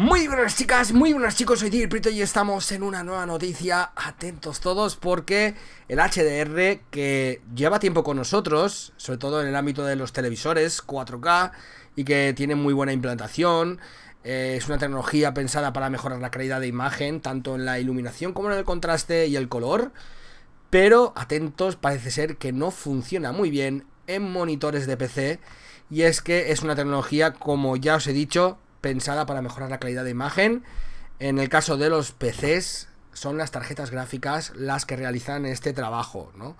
Muy buenas chicas, muy buenas chicos, soy Prito y estamos en una nueva noticia, atentos todos porque el HDR que lleva tiempo con nosotros, sobre todo en el ámbito de los televisores 4K y que tiene muy buena implantación, eh, es una tecnología pensada para mejorar la calidad de imagen, tanto en la iluminación como en el contraste y el color, pero atentos, parece ser que no funciona muy bien en monitores de PC y es que es una tecnología, como ya os he dicho, pensada para mejorar la calidad de imagen. En el caso de los PCs, son las tarjetas gráficas las que realizan este trabajo, ¿no?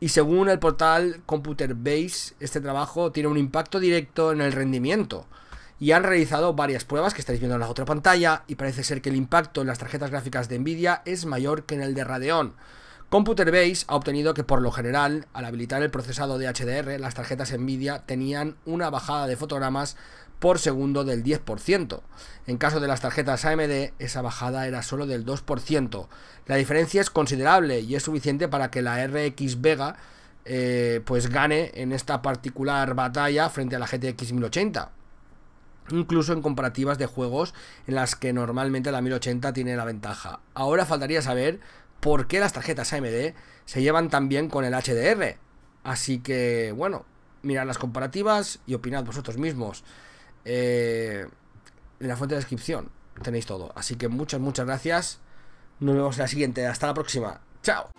Y según el portal Computer Base, este trabajo tiene un impacto directo en el rendimiento. Y han realizado varias pruebas que estáis viendo en la otra pantalla y parece ser que el impacto en las tarjetas gráficas de Nvidia es mayor que en el de Radeon. Computer Base ha obtenido que por lo general, al habilitar el procesado de HDR, las tarjetas Nvidia tenían una bajada de fotogramas por segundo del 10%. En caso de las tarjetas AMD, esa bajada era solo del 2%. La diferencia es considerable y es suficiente para que la RX Vega eh, pues gane en esta particular batalla frente a la GTX 1080 incluso en comparativas de juegos en las que normalmente la 1080 tiene la ventaja. Ahora faltaría saber por qué las tarjetas AMD se llevan tan bien con el HDR. Así que, bueno, mirad las comparativas y opinad vosotros mismos. Eh, en la fuente de descripción tenéis todo. Así que muchas, muchas gracias. Nos vemos en la siguiente. Hasta la próxima. Chao.